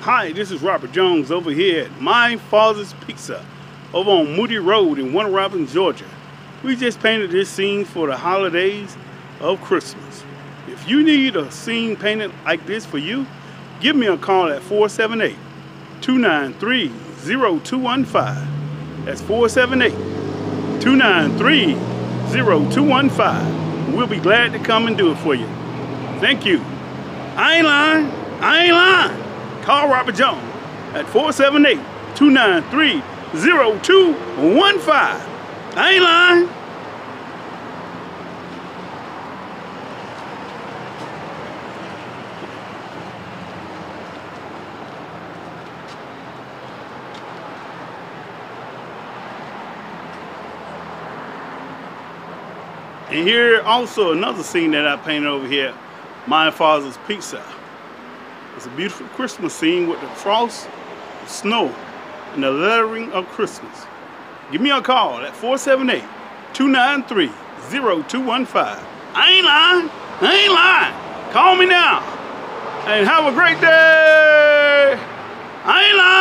Hi, this is Robert Jones over here at My Father's Pizza over on Moody Road in Warner Robins, Georgia. We just painted this scene for the holidays of Christmas. If you need a scene painted like this for you, give me a call at 478 293 0215. That's 478 293 0215. We'll be glad to come and do it for you. Thank you. I ain't lying. I ain't lying. Call Robert Jones at 478 293 0215. I ain't lying. And here also another scene that I painted over here, My Father's Pizza. It's a beautiful Christmas scene with the frost, the snow, and the lettering of Christmas. Give me a call at 478-293-0215. I ain't lying. I ain't lying. Call me now. And have a great day. I ain't lying.